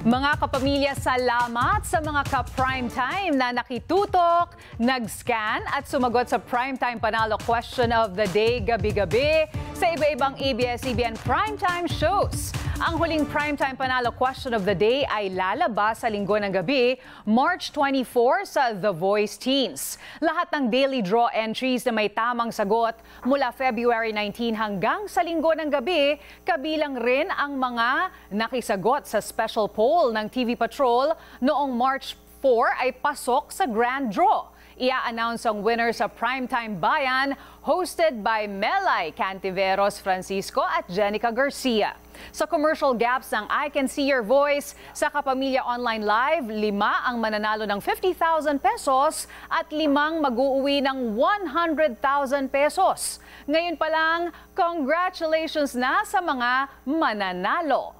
Mga kapamilya, salamat sa mga ka-primetime na nakitutok, nag-scan at sumagot sa primetime panalo question of the day gabi-gabi sa iba-ibang ABS-CBN primetime shows. Ang huling primetime panalo question of the day ay lalabas sa linggo ng gabi, March 24 sa The Voice Teens. Lahat ng daily draw entries na may tamang sagot mula February 19 hanggang sa linggo ng gabi, kabilang rin ang mga nakisagot sa special poll ng TV Patrol noong March 4 ay pasok sa grand draw. Ia-announce ang winner sa Primetime Bayan hosted by Melay Cantiveros Francisco at Jenica Garcia. Sa commercial gaps ng I Can See Your Voice sa Kapamilya Online Live, lima ang mananalo ng 50,000 pesos at limang mag-uuwi ng 100,000 pesos. Ngayon pa lang, congratulations na sa mga mananalo.